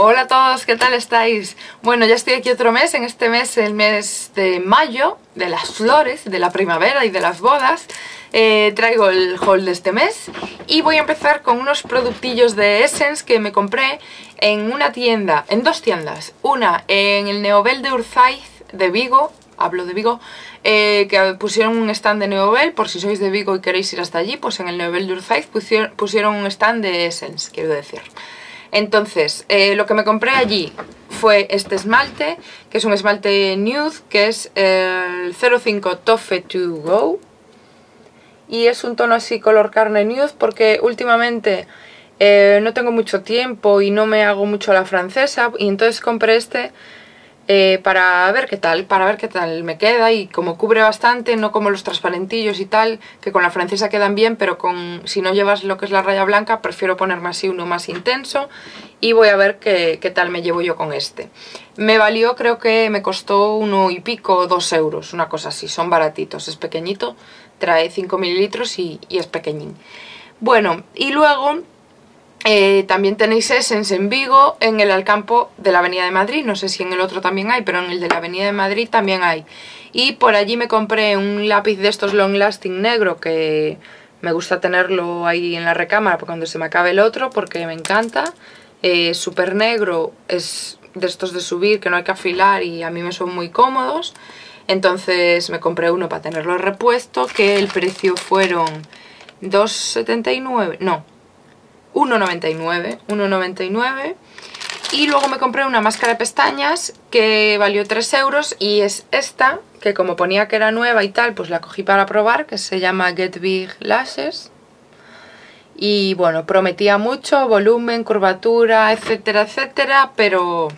Hola a todos, ¿qué tal estáis? Bueno, ya estoy aquí otro mes, en este mes, el mes de mayo, de las flores, de la primavera y de las bodas. Eh, traigo el haul de este mes y voy a empezar con unos productillos de Essence que me compré en una tienda, en dos tiendas. Una en el Neobel de Urzaiz de Vigo, hablo de Vigo, eh, que pusieron un stand de Neobel, por si sois de Vigo y queréis ir hasta allí, pues en el Neobel de Urzaiz pusieron, pusieron un stand de Essence, quiero decir. Entonces, eh, lo que me compré allí fue este esmalte, que es un esmalte nude, que es el 05 Toffe to Go. Y es un tono así color carne nude porque últimamente eh, no tengo mucho tiempo y no me hago mucho la francesa. Y entonces compré este eh, para ver qué tal, para ver qué tal me queda y como cubre bastante, no como los transparentillos y tal, que con la francesa quedan bien, pero con si no llevas lo que es la raya blanca, prefiero ponerme así uno más intenso y voy a ver qué, tal me llevo yo con este. Me valió, creo que me costó uno y pico, dos euros, una cosa así, son baratitos, es pequeñito, trae 5 mililitros y es pequeñín. Bueno, y luego eh, también tenéis Essence en Vigo, en el Alcampo de la Avenida de Madrid, no sé si en el otro también hay, pero en el de la Avenida de Madrid también hay. Y por allí me compré un lápiz de estos Long Lasting negro que me gusta tenerlo ahí en la recámara cuando se me acabe el otro porque me encanta. Eh, Súper negro, es de estos de subir que no hay que afilar y a mí me son muy cómodos. Entonces me compré uno para tenerlo repuesto, que el precio fueron 2,79, no, 1,99, 1,99 y luego me compré una máscara de pestañas que valió 3 euros y es esta, que como ponía que era nueva y tal, pues la cogí para probar, que se llama Get Big Lashes. Y bueno, prometía mucho, volumen, curvatura, etcétera, etcétera, pero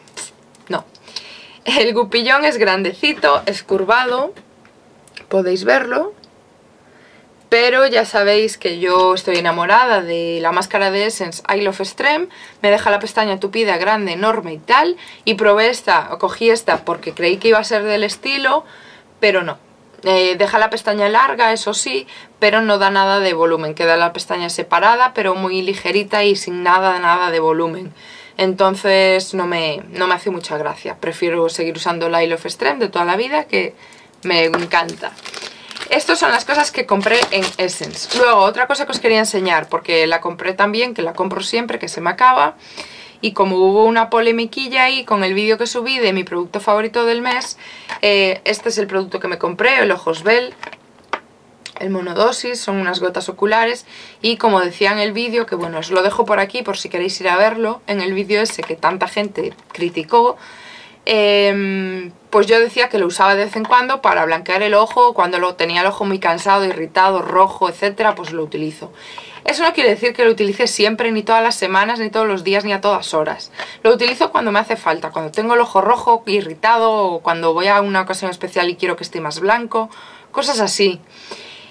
no. El gupillón es grandecito, es curvado, podéis verlo, pero ya sabéis que yo estoy enamorada de la máscara de Essence I Love Extreme, me deja la pestaña tupida, grande, enorme y tal, y probé esta, cogí esta porque creí que iba a ser del estilo, pero no. Eh, deja la pestaña larga, eso sí, pero no da nada de volumen, queda la pestaña separada, pero muy ligerita y sin nada, nada de volumen. Entonces no me, no me hace mucha gracia, prefiero seguir usando la I Love Extreme de toda la vida, que me encanta. Estas son las cosas que compré en Essence. Luego, otra cosa que os quería enseñar, porque la compré también, que la compro siempre, que se me acaba. Y como hubo una polemiquilla ahí con el vídeo que subí de mi producto favorito del mes, eh, este es el producto que me compré, el Ojos Bell, el monodosis, son unas gotas oculares y como decía en el vídeo, que bueno, os lo dejo por aquí por si queréis ir a verlo, en el vídeo ese que tanta gente criticó, eh, pues yo decía que lo usaba de vez en cuando para blanquear el ojo, cuando lo tenía el ojo muy cansado, irritado, rojo, etcétera, pues lo utilizo. Eso no quiere decir que lo utilice siempre, ni todas las semanas, ni todos los días, ni a todas horas. Lo utilizo cuando me hace falta, cuando tengo el ojo rojo, irritado, o cuando voy a una ocasión especial y quiero que esté más blanco, cosas así.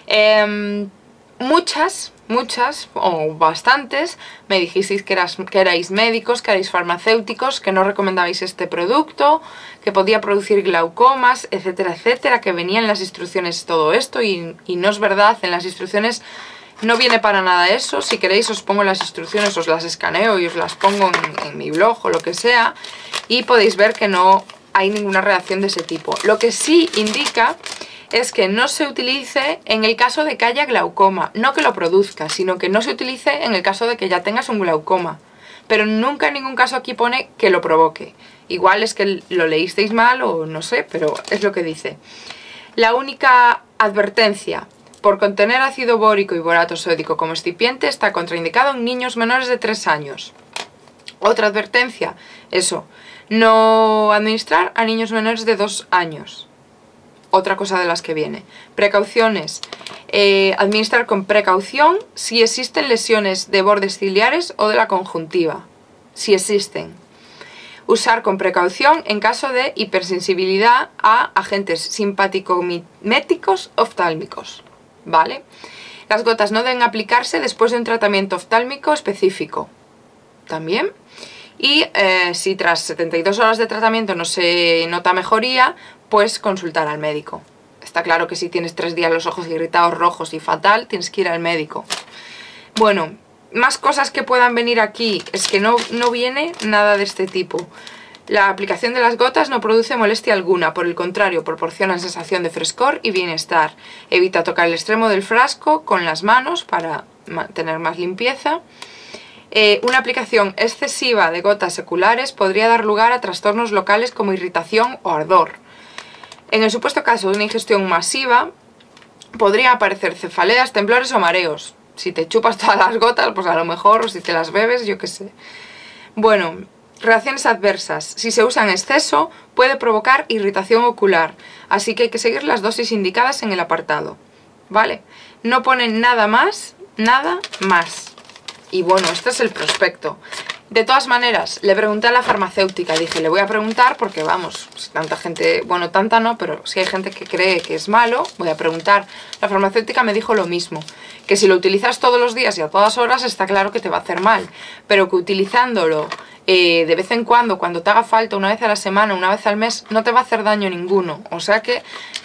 Eh, muchas, muchas o bastantes me dijisteis que, eras, que erais médicos, que erais farmacéuticos, que no recomendabais este producto, que podía producir glaucomas, etcétera, etcétera, que venía en las instrucciones todo esto y, no es verdad, en las instrucciones no viene para nada eso, si queréis os pongo las instrucciones, os las escaneo y os las pongo en, en mi blog o lo que sea y podéis ver que no hay ninguna reacción de ese tipo. Lo que sí indica es que no se utilice en el caso de que haya glaucoma, no que lo produzca, sino que no se utilice en el caso de que ya tengas un glaucoma. Pero nunca en ningún caso aquí pone que lo provoque. Igual es que lo leísteis mal o no sé, pero es lo que dice. La única advertencia, por contener ácido bórico y borato sódico como excipiente está contraindicado en niños menores de 3 años. Otra advertencia, eso, no administrar a niños menores de 2 años otra cosa de las que viene. Precauciones. Eh, administrar con precaución si existen lesiones de bordes ciliares o de la conjuntiva. Si existen. Usar con precaución en caso de hipersensibilidad a agentes simpático-méticos oftálmicos. ¿Vale? Las gotas no deben aplicarse después de un tratamiento oftálmico específico. También. Y eh, si tras 72 horas de tratamiento no se nota mejoría, pues consultar al médico. Está claro que si tienes tres días los ojos irritados, rojos y fatal, tienes que ir al médico. Bueno, más cosas que puedan venir aquí es que no, no viene nada de este tipo. La aplicación de las gotas no produce molestia alguna, por el contrario, proporciona sensación de frescor y bienestar. Evita tocar el extremo del frasco con las manos para tener más limpieza. Eh, una aplicación excesiva de gotas seculares podría dar lugar a trastornos locales como irritación o ardor. En el supuesto caso de una ingestión masiva, podría aparecer cefaleas, temblores o mareos. Si te chupas todas las gotas, pues a lo mejor, o si te las bebes, yo qué sé. Bueno, reacciones adversas. Si se usa en exceso, puede provocar irritación ocular, así que hay que seguir las dosis indicadas en el apartado. ¿Vale? No ponen nada más, nada más. Y bueno, este es el prospecto. De todas maneras, le pregunté a la farmacéutica, dije, le voy a preguntar porque vamos, si tanta gente, bueno, tanta no, pero si hay gente que cree que es malo, voy a preguntar. La farmacéutica me dijo lo mismo, que si lo utilizas todos los días y a todas horas está claro que te va a hacer mal, pero que utilizándolo eh, de vez en cuando, cuando te haga falta, una vez a la semana, una vez al mes, no te va a hacer daño ninguno. O sea que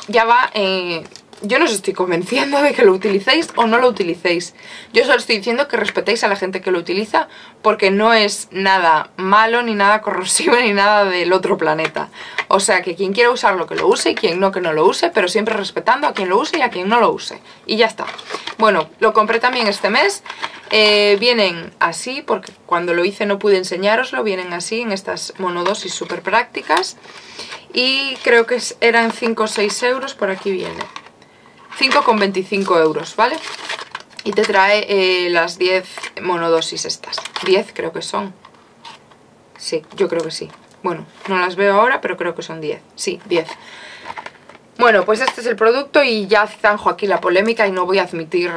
ya va... Eh, yo no os estoy convenciendo de que lo utilicéis o no lo utilicéis. Yo solo estoy diciendo que respetéis a la gente que lo utiliza porque no es nada malo, ni nada corrosivo, ni nada del otro planeta. O sea que quien quiera usarlo que lo use y quien no que no lo use, pero siempre respetando a quien lo use y a quien no lo use. Y ya está. Bueno, lo compré también este mes. Eh, vienen así, porque cuando lo hice no pude enseñaroslo, vienen así en estas monodosis súper prácticas. Y creo que eran 5 o 6 euros, por aquí viene. 5,25 euros, ¿vale? Y te trae eh, las 10 monodosis estas. 10 creo que son. Sí, yo creo que sí. Bueno, no las veo ahora, pero creo que son 10. Sí, 10. Bueno, pues este es el producto y ya zanjo aquí la polémica y no voy a admitir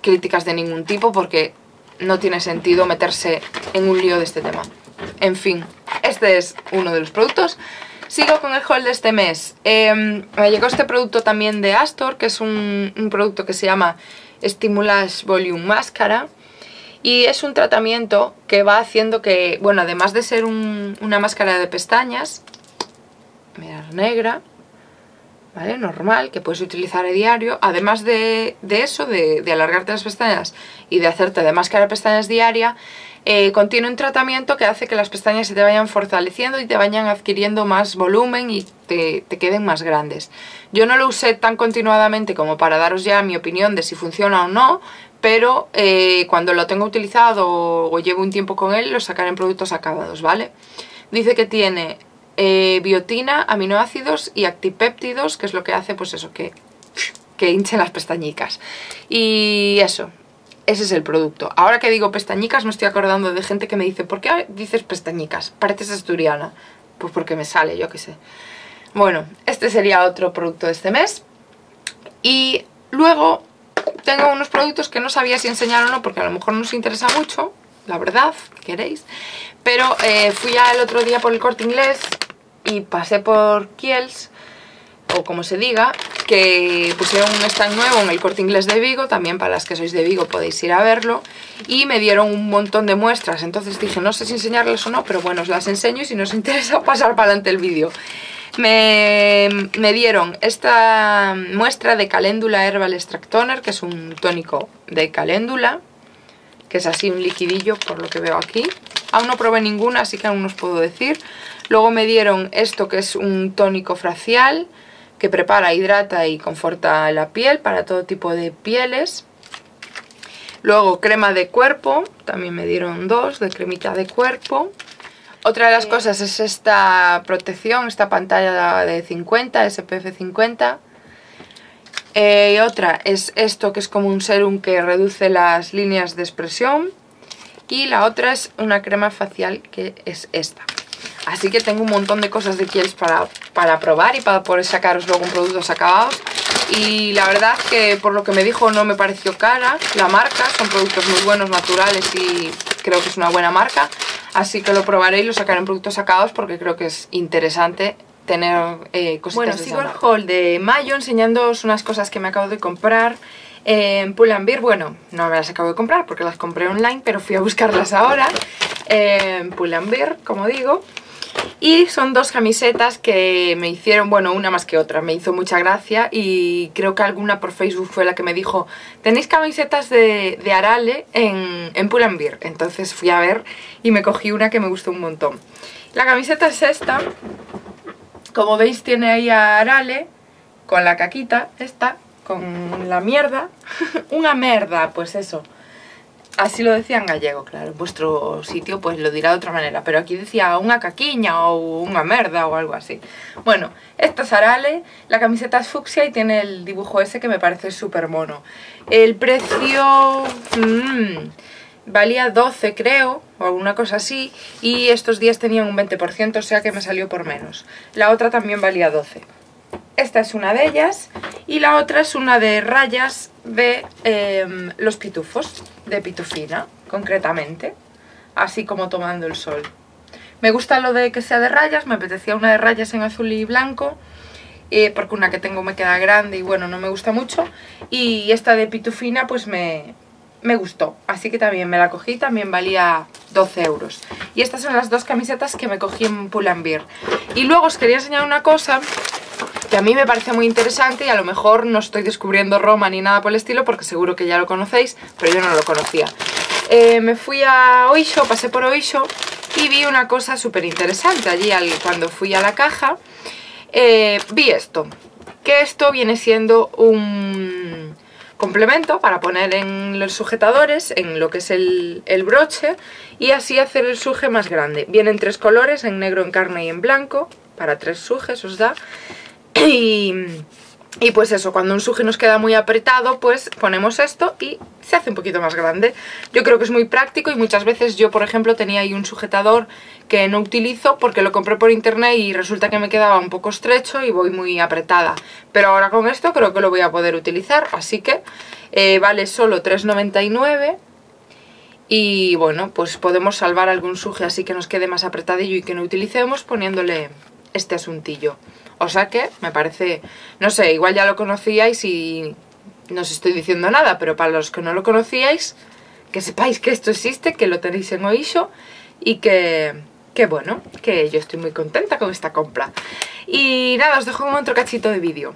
críticas de ningún tipo porque no tiene sentido meterse en un lío de este tema. En fin, este es uno de los productos. Sigo con el haul de este mes. Em, me llegó este producto también de Astor, que es un, producto que se llama Stimulus Volume Máscara. Y es un tratamiento que va haciendo que, bueno, además de ser una máscara de pestañas, mirar negra, ¿vale? Normal, que puedes utilizar a diario. Además de, eso, de, de, alargarte las pestañas y de hacerte de máscara de pestañas diaria, eh, contiene un tratamiento que hace que las pestañas se te vayan fortaleciendo y te vayan adquiriendo más volumen y te, queden más grandes. Yo no lo usé tan continuadamente como para daros ya mi opinión de si funciona o no, pero eh, cuando lo tengo utilizado o, llevo un tiempo con él, lo sacaré en productos acabados, ¿vale? Dice que tiene eh, biotina, aminoácidos y actipéptidos, que es lo que hace, pues eso, que, que hinche las pestañicas. Y eso, ese es el producto. Ahora que digo pestañicas me estoy acordando de gente que me dice ¿Por qué dices pestañicas? Pareces asturiana. Pues porque me sale, yo qué sé. Bueno, este sería otro producto de este mes. Y luego tengo unos productos que no sabía si enseñar o no porque a lo mejor no os interesa mucho, la verdad, queréis. Pero eh, fui ya el otro día por el corte inglés y pasé por Kiels o como se diga, que pusieron un stand nuevo en el corte inglés de Vigo, también para las que sois de Vigo podéis ir a verlo, y me dieron un montón de muestras, entonces dije, no sé si enseñarles o no, pero bueno, os las enseño y si no os interesa pasar para adelante el vídeo. Me, me, dieron esta muestra de Caléndula Herbal Extract Toner, que es un tónico de caléndula, que es así un liquidillo por lo que veo aquí. Aún no probé ninguna, así que aún no os puedo decir. Luego me dieron esto que es un tónico facial, que prepara, hidrata y conforta la piel para todo tipo de pieles. Luego crema de cuerpo, también me dieron dos de cremita de cuerpo. Otra de las cosas es esta protección, esta pantalla de 50, SPF 50. Eh, y otra es esto que es como un serum que reduce las líneas de expresión. Y la otra es una crema facial que es esta. Así que tengo un montón de cosas de Kiehl's para, para probar y para poder sacaros luego un productos acabados. Y la verdad que por lo que me dijo no me pareció cara la marca, son productos muy buenos, naturales y creo que es una buena marca. Así que lo probaré y lo sacaré en productos acabados porque creo que es interesante tener eh, cositas Bueno, sigo el haul de mayo enseñándoos unas cosas que me acabo de comprar en Pull&Bear, bueno, no me las acabo de comprar porque las compré online, pero fui a buscarlas ahora en Pull&Bear, como digo. Y son dos camisetas que me hicieron, bueno, una más que otra, me hizo mucha gracia y creo que alguna por Facebook fue la que me dijo tenéis camisetas de, Arale en, en Pull&Bear. Entonces fui a ver y me cogí una que me gustó un montón. La camiseta es esta, como veis tiene ahí a Arale con la caquita, esta, con la mierda, una merda, pues eso. Así lo decía en gallego, claro, en vuestro sitio pues lo dirá de otra manera, pero aquí decía una caquiña o una merda o algo así. Bueno, esta es Arale, la camiseta es fucsia y tiene el dibujo ese que me parece súper mono. El precio... Mmm, valía 12 creo, o alguna cosa así, y estos días tenían un 20%, o sea que me salió por menos. La otra también valía 12. Esta es una de ellas, y la otra es una de rayas de em, los pitufos, de pitufina, concretamente, así como tomando el sol. Me gusta lo de que sea de rayas, me apetecía una de rayas en azul y blanco, eh, porque una que tengo me queda grande y bueno, no me gusta mucho, y esta de pitufina pues me, me gustó, así que también me la cogí, también valía 12 euros. Y estas son las dos camisetas que me cogí en Pull&Bear. Y luego os quería enseñar una cosa que a mí me parece muy interesante y a lo mejor no estoy descubriendo Roma ni nada por el estilo porque seguro que ya lo conocéis, pero yo no lo conocía. Eh, me fui a Oisho, pasé por Oisho y vi una cosa súper interesante allí cuando fui a la caja. Eh, vi esto, que esto viene siendo un complemento para poner en los sujetadores, en lo que es el, el, broche y así hacer el suje más grande. Vienen tres colores, en negro, en carne y en blanco, para tres sujes os da. Y, y pues eso, cuando un suje nos queda muy apretado, pues ponemos esto y se hace un poquito más grande. Yo creo que es muy práctico y muchas veces yo, por ejemplo, tenía ahí un sujetador que no utilizo porque lo compré por internet y resulta que me quedaba un poco estrecho y voy muy apretada. Pero ahora con esto creo que lo voy a poder utilizar, así que eh, vale solo 3,99 y bueno, pues podemos salvar algún suje así que nos quede más apretadillo y que no utilicemos poniéndole este asuntillo. O sea que me parece, no sé, igual ya lo conocíais y no os estoy diciendo nada, pero para los que no lo conocíais, que sepáis que esto existe, que lo tenéis en Oisho y que, que bueno, que yo estoy muy contenta con esta compra. Y nada, os dejo con otro cachito de vídeo.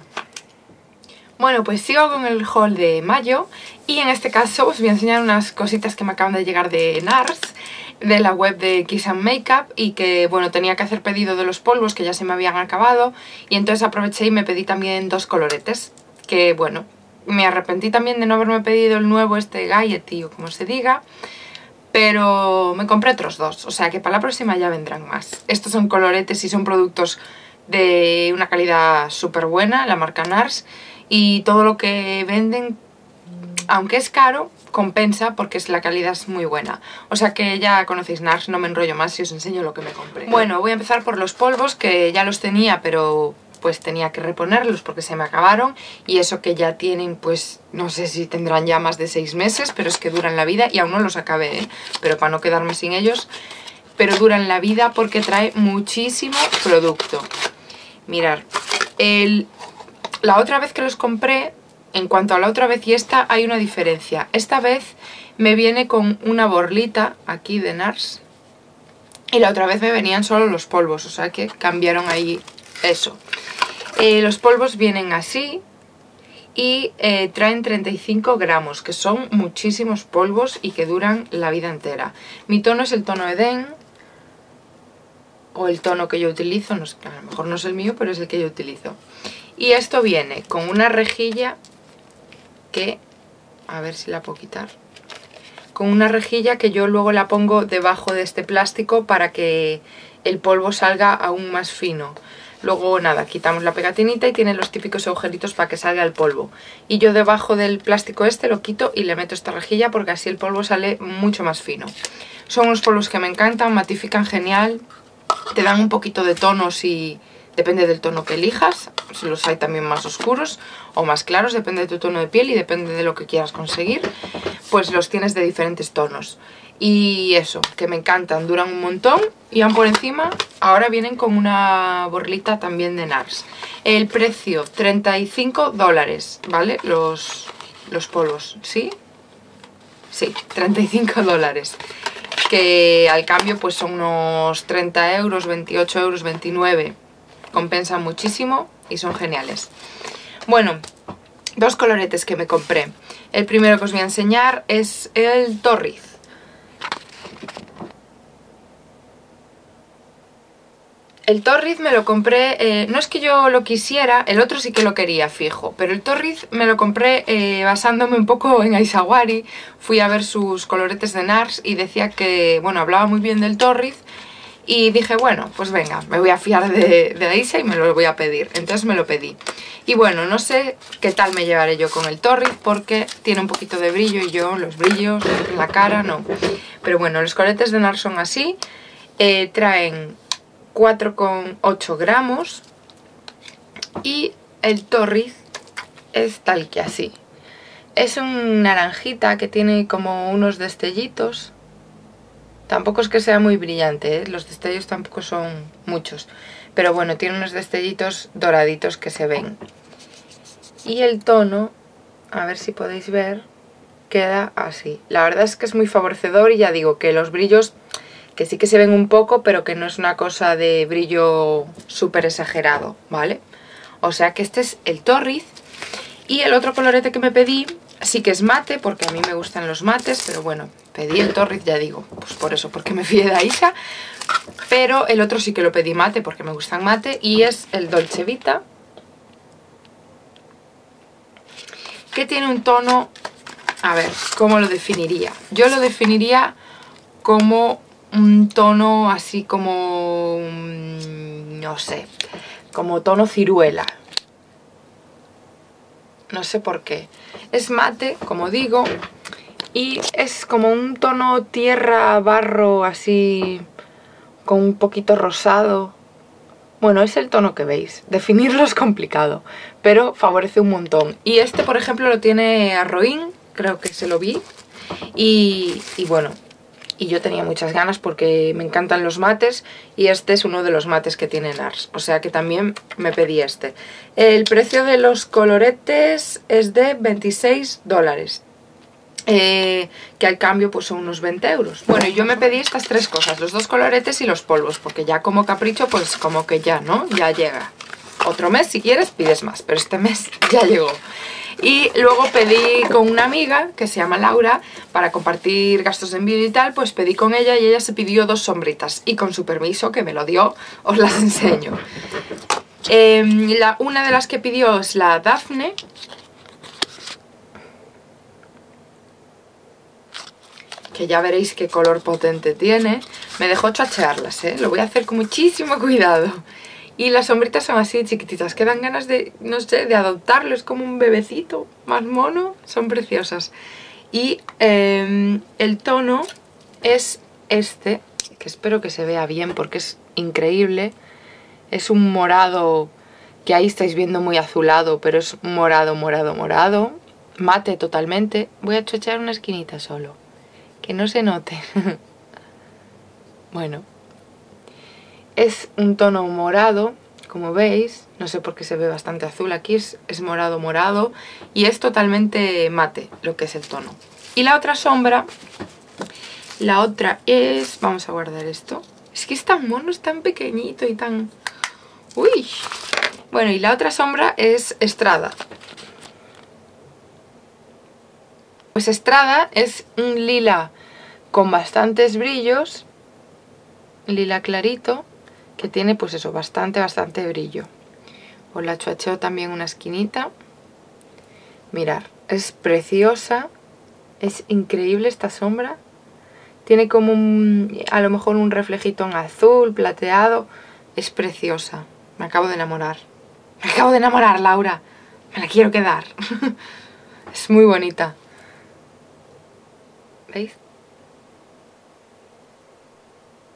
Bueno, pues sigo con el haul de mayo y en este caso os voy a enseñar unas cositas que me acaban de llegar de NARS de la web de Kiss and Makeup y que bueno tenía que hacer pedido de los polvos que ya se me habían acabado y entonces aproveché y me pedí también dos coloretes que bueno me arrepentí también de no haberme pedido el nuevo este Gaiety o como se diga pero me compré otros dos o sea que para la próxima ya vendrán más. Estos son coloretes y son productos de una calidad súper buena la marca NARS y todo lo que venden aunque es caro compensa porque es, la calidad es muy buena. O sea que ya conocéis NARS, no me enrollo más si os enseño lo que me compré. Bueno, voy a empezar por los polvos que ya los tenía pero pues tenía que reponerlos porque se me acabaron y eso que ya tienen pues no sé si tendrán ya más de seis meses pero es que duran la vida y aún no los acabé ¿eh? pero para no quedarme sin ellos pero duran la vida porque trae muchísimo producto mirar el, la otra vez que los compré en cuanto a la otra vez y esta hay una diferencia. Esta vez me viene con una borlita aquí de NARS y la otra vez me venían solo los polvos, o sea que cambiaron ahí eso. Eh, los polvos vienen así y eh, traen 35 gramos, que son muchísimos polvos y que duran la vida entera. Mi tono es el tono Eden, o el tono que yo utilizo, no a lo mejor no es el mío, pero es el que yo utilizo. Y esto viene con una rejilla que, a ver si la puedo quitar, con una rejilla que yo luego la pongo debajo de este plástico para que el polvo salga aún más fino. Luego nada, quitamos la pegatinita y tiene los típicos agujeritos para que salga el polvo. Y yo debajo del plástico este lo quito y le meto esta rejilla porque así el polvo sale mucho más fino. Son unos polvos que me encantan, matifican genial, te dan un poquito de tonos y, Depende del tono que elijas, si los hay también más oscuros o más claros, depende de tu tono de piel y depende de lo que quieras conseguir, pues los tienes de diferentes tonos. Y eso, que me encantan, duran un montón y van por encima, ahora vienen con una borlita también de NARS. El precio, 35 dólares, ¿vale? Los, los polvos, ¿sí? Sí, 35 dólares. que al cambio pues son unos 30 euros, 28 euros, 29. Compensan muchísimo y son geniales. Bueno, dos coloretes que me compré. El primero que os voy a enseñar es el Torriz. El Torriz me lo compré, eh, no es que yo lo quisiera, el otro sí que lo quería fijo, pero el Torriz me lo compré eh, basándome un poco en Aisawari, fui a ver sus coloretes de NARS y decía que, bueno, hablaba muy bien del Torriz y dije, bueno, pues venga, me voy a fiar de, de Aisa y me lo voy a pedir, entonces me lo pedí. Y bueno, no sé qué tal me llevaré yo con el Torriz porque tiene un poquito de brillo y yo los brillos la cara no. Pero bueno, los coloretes de NARS son así, eh, traen 4,8 gramos y el torriz es tal que así. Es un naranjita que tiene como unos destellitos. Tampoco es que sea muy brillante, ¿eh? los destellos tampoco son muchos. Pero bueno, tiene unos destellitos doraditos que se ven. Y el tono, a ver si podéis ver, queda así. La verdad es que es muy favorecedor y ya digo que los brillos que sí que se ven un poco, pero que no es una cosa de brillo súper exagerado, ¿vale? O sea que este es el Torriz. Y el otro colorete que me pedí, sí que es mate, porque a mí me gustan los mates, pero bueno, pedí el Torriz, ya digo, pues por eso, porque me fui de Aisha. Pero el otro sí que lo pedí mate, porque me gustan mate, y es el Dolce Vita. Que tiene un tono, a ver, ¿cómo lo definiría? Yo lo definiría como un tono así como, mm, no sé, como tono ciruela. No sé por qué. Es mate, como digo, y es como un tono tierra, barro, así, con un poquito rosado. Bueno, es el tono que veis. Definirlo es complicado, pero favorece un montón. Y este, por ejemplo, lo tiene Arroín, creo que se lo vi. Y, y bueno, y yo tenía muchas ganas porque me encantan los mates y este es uno de los mates que tiene NARS, o sea que también me pedí este. El precio de los coloretes es de 26 dólares. Eh, que al cambio pues son unos 20 euros. Bueno, yo me pedí estas tres cosas, los dos coloretes y los polvos, porque ya como capricho pues como que ya, ¿no? Ya llega. Otro mes si quieres pides más, pero este mes ya llegó. Y luego pedí con una amiga, que se llama Laura, para compartir gastos de envío y tal, pues pedí con ella y ella se pidió dos sombritas. Y con su permiso, que me lo dio, os las enseño. Em, la, una de las que pidió es la Daphne. Que ya veréis qué color potente tiene. Me dejó chachearlas, ¿eh? Lo voy a hacer con muchísimo cuidado. Y las sombritas son así chiquititas, que dan ganas de, no sé, de adoptarlo. Es como un bebecito más mono. Son preciosas. Y em, el tono es este, que espero que se vea bien porque es increíble. Es un morado que ahí estáis viendo muy azulado, pero es morado, morado, morado. Mate totalmente. Voy a chochar una esquinita solo. Que no se note. bueno, es un tono morado, como veis, no sé por qué se ve bastante azul aquí, es, morado morado y es totalmente mate lo que es el tono. Y la otra sombra, la otra es, vamos a guardar esto, es que es tan mono, es tan pequeñito y tan... ¡Uy! Bueno, y la otra sombra es Estrada. Pues Estrada es un lila con bastantes brillos, lila clarito, que tiene pues eso, bastante, bastante brillo. Os la chuacheo también una esquinita. Mirar, es preciosa, es increíble esta sombra. Tiene como un, a lo mejor un reflejito en azul, plateado. Es preciosa. Me acabo de enamorar. Me acabo de enamorar, Laura. Me la quiero quedar. es muy bonita. ¿Veis?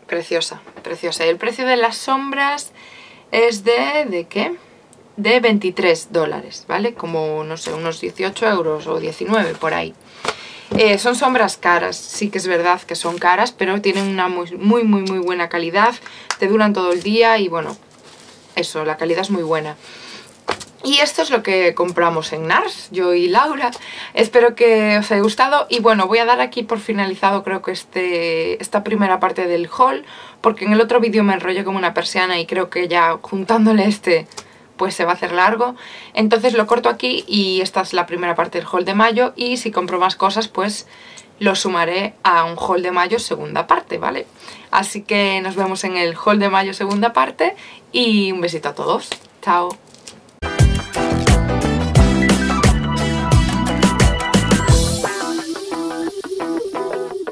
Preciosa, preciosa. Y el precio de las sombras es de... ¿de qué? De 23 dólares, ¿vale? Como, no sé, unos 18 euros o 19 por ahí. Eh, son sombras caras, sí que es verdad que son caras, pero tienen una muy, muy, muy, muy buena calidad. Te duran todo el día y bueno, eso, la calidad es muy buena. Y esto es lo que compramos en NARS, yo y Laura. Espero que os haya gustado y bueno, voy a dar aquí por finalizado creo que este, esta primera parte del haul porque en el otro vídeo me enrollé como una persiana y creo que ya juntándole este pues se va a hacer largo. Entonces lo corto aquí y esta es la primera parte del haul de mayo y si compro más cosas pues lo sumaré a un haul de mayo segunda parte, ¿vale? Así que nos vemos en el haul de mayo segunda parte y un besito a todos. Chao.